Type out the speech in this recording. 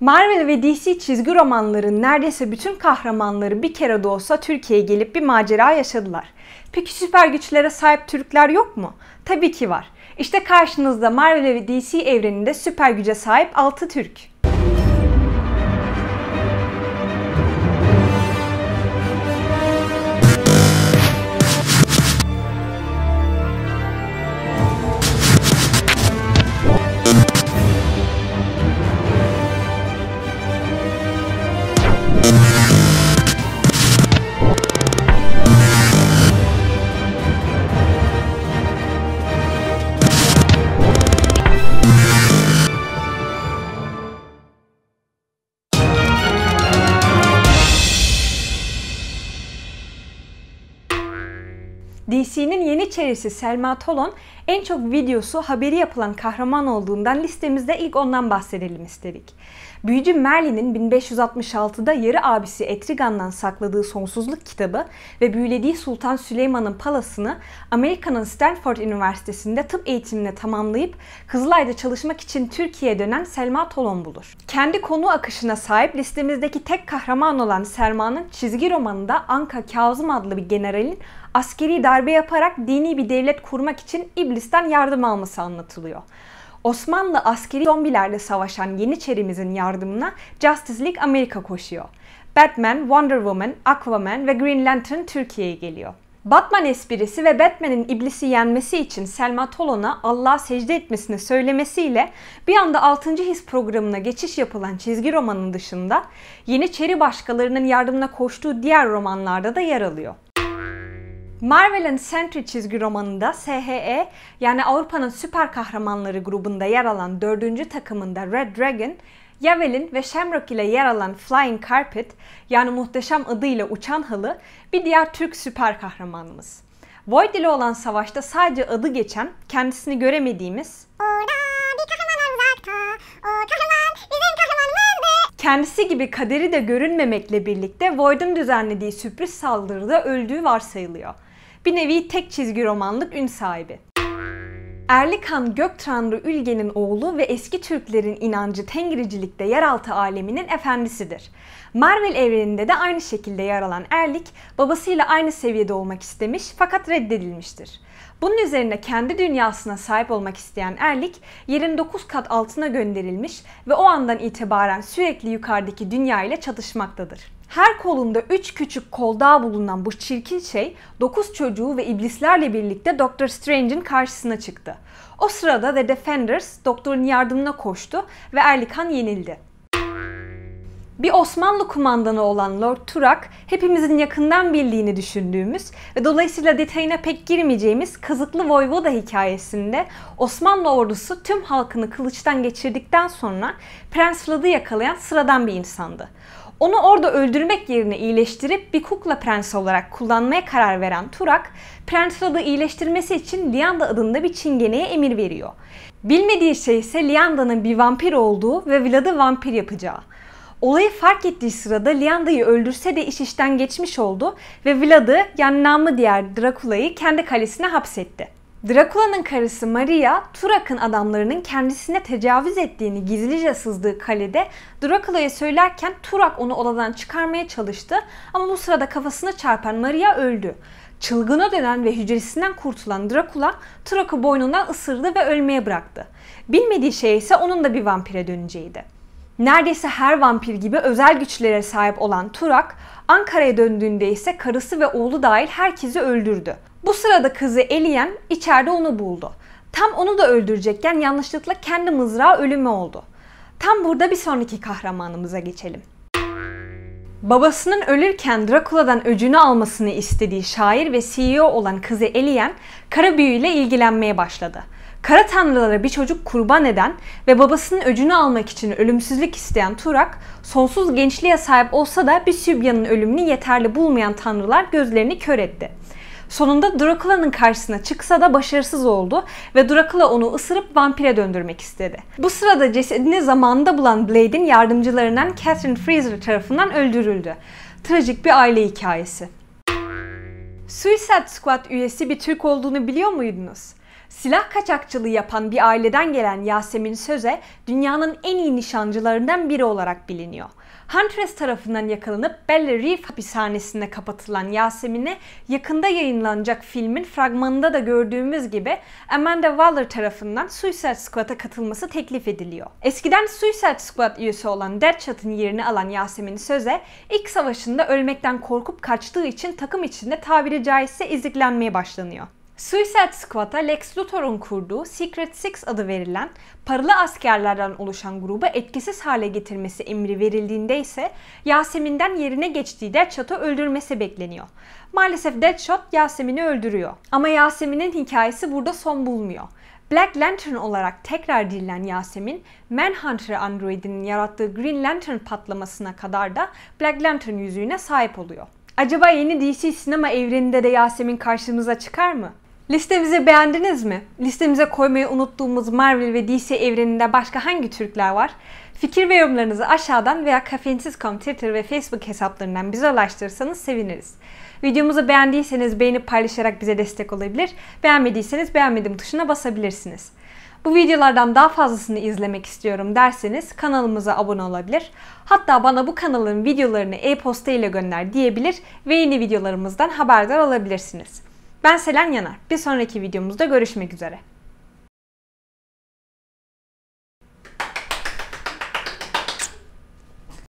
Marvel ve DC çizgi romanların neredeyse bütün kahramanları bir kere de olsa Türkiye'ye gelip bir macera yaşadılar. Peki süper güçlere sahip Türkler yok mu? Tabii ki var. İşte karşınızda Marvel ve DC evreninde süper güce sahip 6 Türk. DC'nin yeni çerisi Selma Tolon en çok videosu haberi yapılan kahraman olduğundan listemizde ilk ondan bahsedelim istedik. Büyücü Merlin'in 1566'da yarı abisi Etrigan'dan sakladığı sonsuzluk kitabı ve büyülediği Sultan Süleyman'ın palasını Amerika'nın Stanford Üniversitesi'nde tıp eğitimini tamamlayıp Kızılay'da çalışmak için Türkiye'ye dönen Selma Tolon bulur. Kendi konu akışına sahip listemizdeki tek kahraman olan Selma'nın çizgi romanında Anka Kazım adlı bir generalin askeri darbe yaparak dini bir devlet kurmak için iblisten yardım alması anlatılıyor. Osmanlı askeri zombilerle savaşan Yeniçerimizin yardımına Justice League Amerika koşuyor. Batman, Wonder Woman, Aquaman ve Green Lantern Türkiye'ye geliyor. Batman esprisi ve Batman'in iblisi yenmesi için Selma Tolon'a Allah'a secde etmesini söylemesiyle bir anda 6. his programına geçiş yapılan çizgi romanın dışında Yeniçeri başkalarının yardımına koştuğu diğer romanlarda da yer alıyor. Marvel'ın Sentry çizgi romanında SHE yani Avrupa'nın süper kahramanları grubunda yer alan 4. takımında Red Dragon, Yavelin ve Shamrock ile yer alan Flying Carpet yani muhteşem adıyla Uçan Halı bir diğer Türk süper kahramanımız. Void ile olan savaşta sadece adı geçen, kendisini göremediğimiz Orada bir kahraman uzakta, o kahraman bizim kahramanımızdı. Kendisi gibi kaderi de görünmemekle birlikte Void'un düzenlediği sürpriz saldırıda öldüğü varsayılıyor. Bir nevi tek çizgi romanlık ün sahibi. Erlikan Göktanrı Ülgen'in oğlu ve eski Türklerin inancı Tengricilikte yeraltı aleminin efendisidir. Marvel evreninde de aynı şekilde yer alan Erlik, babasıyla aynı seviyede olmak istemiş fakat reddedilmiştir. Bunun üzerine kendi dünyasına sahip olmak isteyen Erlik, yerin 9 kat altına gönderilmiş ve o andan itibaren sürekli yukarıdaki dünya ile çatışmaktadır. Her kolunda 3 küçük kol daha bulunan bu çirkin şey 9 çocuğu ve iblislerle birlikte Doctor Strange'in karşısına çıktı. O sırada The Defenders doktorun yardımına koştu ve Erlikan yenildi. Bir Osmanlı kumandanı olan Lord Turak, hepimizin yakından bildiğini düşündüğümüz ve dolayısıyla detayına pek girmeyeceğimiz Kazıklı Voyvoda hikayesinde Osmanlı ordusu tüm halkını kılıçtan geçirdikten sonra Prens Vlad'ı yakalayan sıradan bir insandı. Onu orada öldürmek yerine iyileştirip bir kukla prensi olarak kullanmaya karar veren Turak, Prens Vlad'ı iyileştirmesi için Lianda adında bir çingeneye emir veriyor. Bilmediği şey ise Lianda'nın bir vampir olduğu ve Vlad'ı vampir yapacağı. Olayı fark ettiği sırada Lianda'yı öldürse de iş işten geçmiş oldu ve Vlad'ı yani namı diğer Drakula'yı kendi kalesine hapsetti. Drakula'nın karısı Maria, Turak'ın adamlarının kendisine tecavüz ettiğini gizlice sızdığı kalede Drakula'ya söylerken Turak onu odadan çıkarmaya çalıştı ama bu sırada kafasına çarpan Maria öldü. Çılgına dönen ve hücresinden kurtulan Drakula, Turak'ı boynundan ısırdı ve ölmeye bıraktı. Bilmediği şey ise onun da bir vampire döneceğiydi. Neredeyse her vampir gibi özel güçlere sahip olan Turak, Ankara'ya döndüğünde ise karısı ve oğlu dahil herkesi öldürdü. Bu sırada kızı Eliyen içeride onu buldu. Tam onu da öldürecekken yanlışlıkla kendi mızrağı ölümü oldu. Tam burada bir sonraki kahramanımıza geçelim. Babasının ölürken Drakula'dan öcünü almasını istediği şair ve CEO olan kızı Eliyen, kara büyüyle ilgilenmeye başladı. Kara tanrılara bir çocuk kurban eden ve babasının öcünü almak için ölümsüzlük isteyen Turak, sonsuz gençliğe sahip olsa da bir Sübyan'ın ölümünü yeterli bulmayan tanrılar gözlerini kör etti. Sonunda Dracula'nın karşısına çıksa da başarısız oldu ve Dracula onu ısırıp vampire döndürmek istedi. Bu sırada cesedini zamanında bulan Blade'in yardımcılarından Catherine Fraser tarafından öldürüldü. Trajik bir aile hikayesi. Suicide Squad üyesi bir Türk olduğunu biliyor muydunuz? Silah kaçakçılığı yapan bir aileden gelen Yasemin Söze dünyanın en iyi nişancılarından biri olarak biliniyor. Huntress tarafından yakalanıp Belle Reef hapishanesinde kapatılan Yasemin'e yakında yayınlanacak filmin fragmanında da gördüğümüz gibi Amanda Waller tarafından Suicide Squad'a katılması teklif ediliyor. Eskiden Suicide Squad üyesi olan Deadshot'ın yerini alan Yasemin Söze ilk savaşında ölmekten korkup kaçtığı için takım içinde tabiri caizse eziklenmeye başlanıyor. Suicide Squad'a Lex Luthor'un kurduğu Secret Six adı verilen paralı askerlerden oluşan grubu etkisiz hale getirmesi emri verildiğinde ise Yasemin'den yerine geçtiği Deadshot'u öldürmesi bekleniyor. Maalesef Deadshot Yasemin'i öldürüyor. Ama Yasemin'in hikayesi burada son bulmuyor. Black Lantern olarak tekrar dirilen Yasemin, Manhunter androidinin yarattığı Green Lantern patlamasına kadar da Black Lantern yüzüğüne sahip oluyor. Acaba yeni DC sinema evreninde de Yasemin karşımıza çıkar mı? Listemizi beğendiniz mi? Listemize koymayı unuttuğumuz Marvel ve DC evreninde başka hangi Türkler var? Fikir ve yorumlarınızı aşağıdan veya kafeinsiz.com Twitter ve Facebook hesaplarından bize ulaştırırsanız seviniriz. Videomuzu beğendiyseniz beğenip paylaşarak bize destek olabilir. Beğenmediyseniz beğenmedim tuşuna basabilirsiniz. Bu videolardan daha fazlasını izlemek istiyorum derseniz kanalımıza abone olabilir. Hatta bana bu kanalın videolarını e-posta ile gönder diyebilir ve yeni videolarımızdan haberdar olabilirsiniz. Ben Selen Yanar. Bir sonraki videomuzda görüşmek üzere.